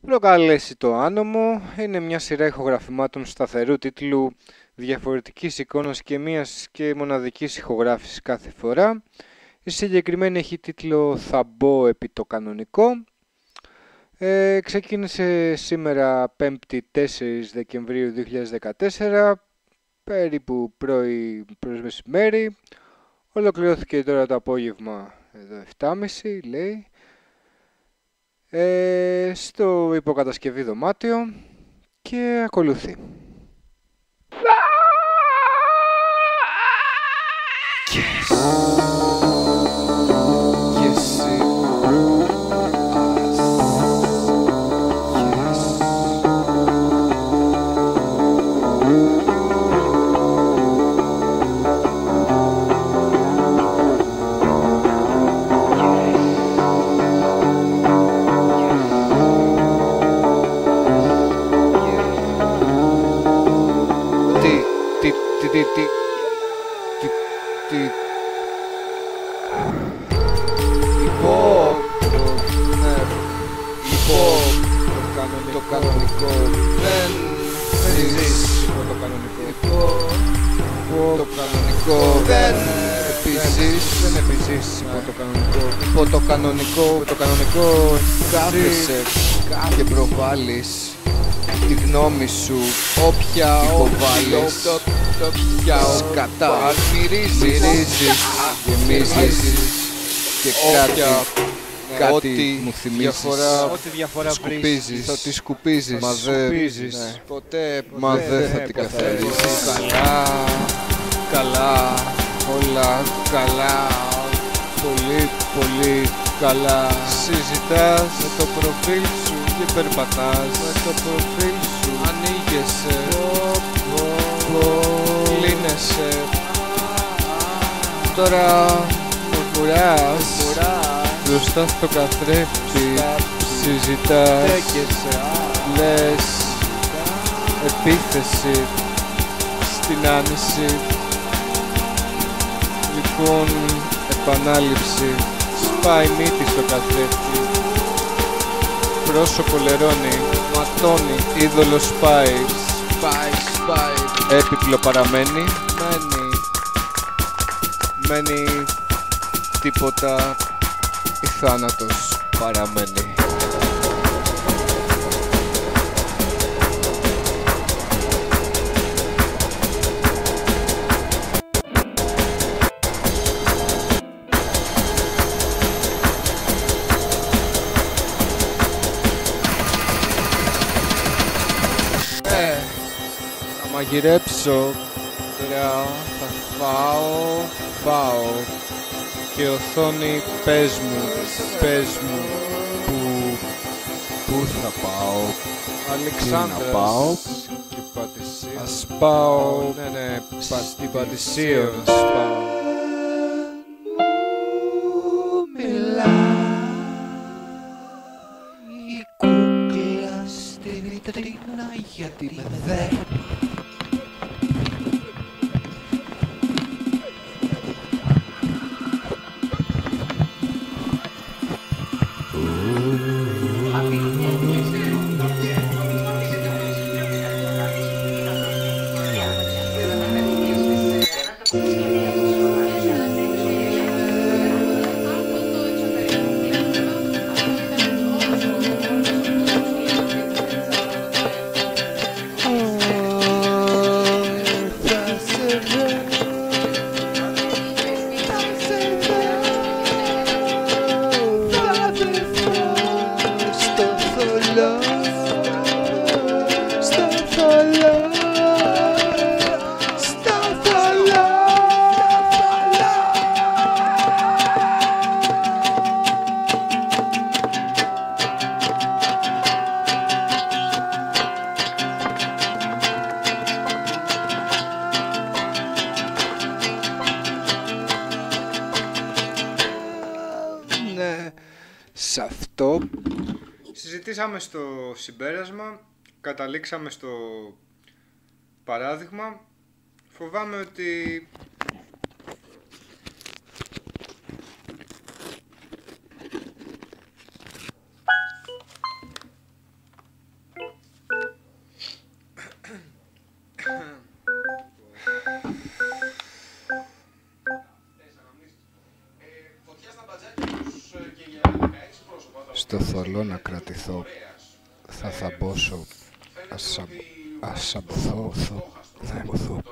Προκαλέσει το άνομο είναι μια σειρά ηχογραφημάτων σταθερού τίτλου διαφορετικής εικόνας και μίας και μοναδικής ηχογράφησης κάθε φορά. Η συγκεκριμένη έχει τίτλο «Θα μπω επί το κανονικό». Ε, ξεκίνησε σήμερα 5η 4 Δεκεμβρίου 2014, περίπου πρωί προς μεσημέρι. Ολοκληρώθηκε τώρα το απόγευμα εδώ 7.30 λέει ε, στο υποκατασκευή δωμάτιο και ακολουθεί. Τι, τι, τι, τι, λοιπόν, ναι, λοιπόν, το κανονικό δεν ζεις το κανονικό. λοιπόν, το κανονικό δεν επιζείς δεν επιζείς υπό το κανονικό. υπό το κανονικό το κανονικό κάθεσαι και προβάλλεις τη γνώμη σου όποια υποβάλλεις όποια σκατά μυρίζεις. Γεμίζεις και κάτι κάτι μου θυμίζεις. διαφορά, ό,τι διαφορά σκουπίζεις. Θα τη σκουπίζεις. Μα δεν ναι. ποτέ, μα δεν θα την καθαρίσεις. Καλά. Καλά όλα καλά πολύ πολύ καλά. Συζητάς. Με το προφίλ σου. Και περπατάς. Με το προφίλ σου. Ανοίγεσαι. Κλείνεσαι. Τώρα μουρμουράς μπροστά στο καθρέφτη συζητάς. Λες επίθεση στην άνοιση λοιπόν επανάληψη. Σπάει μύτη στο καθρέφτη. Πρόσωπο λερώνει ματώνει είδωλο σπάει. Σπάει σπάει. Έπιπλο παραμένει. Μένει. Μένει τίποτα. Ή θάνατος παραμένει μαγειρέψω. Τώρα θα φάω, φάω. Και οθόνη πες μου, πες μου Που, πού θα πάω. Αλεξάνδρας. Πάω; και Πατησίων. Ας πάω, ναι ναι, πα, στην Πατησίων ας πάω. Η κούκλα στην βιτρίνα γιατί με δε σε αυτό συζητήσαμε στο συμπέρασμα, καταλήξαμε στο παράδειγμα. Φοβάμαι ότι στο θολό να κρατηθώ. Θα θαμπόσω ασαμ, ασαμθώ, να εμωθώ